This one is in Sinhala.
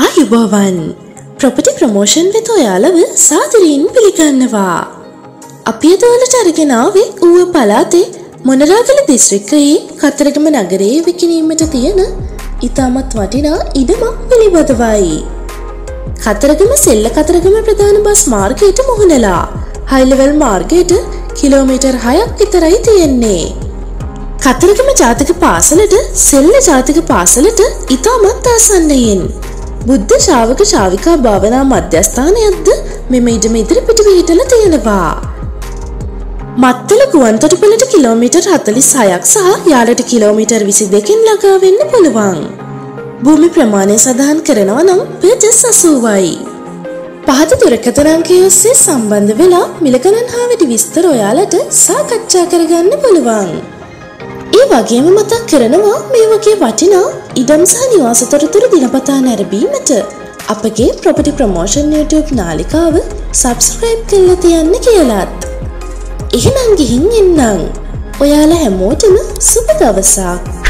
ආයුබෝවන් ප්‍රොපටි ප්‍රමෝෂන් වෙත ඔයාලව සාදරයෙන් පිළිගන්නවා. අපි අදවලට අරගෙනාවේ ඌව පලාතේ මොනරාගල දිස්ත්‍රික්කයේ කතරගම නගරයේ විකිනීමට තියෙන ඉතාමත් වටිනා ඉඩමක් පිළිබඳවයි. කතරගම සෙල්ල කතරගම ප්‍රධාන බස් මාර්ගයට මුහුණලා හයිලවල් මාර්ගයට කිලෝමීටර් හයක් විතරයි තියෙන්නේ. කතරගම ජාතික පාසලට සෙල්ල ජාතික පාසලට ඉතාමත් ආසන්නයෙන්. බුද්ධ ශාවක ශාවිකා භාවනා මධ්‍යස්ථානයක්ද මෙම ඉඩම ඉදිරි පිට විහිටල තියෙනවා. මත්තල ගුවන්තොටුපලට කිලෝමීටර් හතලිස් හයක් සහ යාලට කිලෝමීටර් විසි දෙකින් ලඟා වෙන්න පුළුවන්. භූමි ප්‍රමාණය සඳහන් කරනවා නම් පෙජස් අසූවයි. පහත දුරකථනංකය ඔස්සේ සම්බන්ධ වෙලා මිලකණන් හා වැඩි විස්තර ඔයාලට සාකච්ඡා කරගන්න පුළුවන්. ඒ වගේම මතක් කරනවා මේ වගේ වටිනා ඉඩම් සහ නිවාසතොරතුරු දිනපතා නැරබීමට අපගේ ප්‍රොපටි ප්‍රමෝෂන් YouTube නාලිකාව සබස්ක්‍රයිබ් කරලා තියන්න කියලත්. එහෙනම් ගිහින් එන්නම්. ඔයාලා හැමෝටම සුබ දවසක්.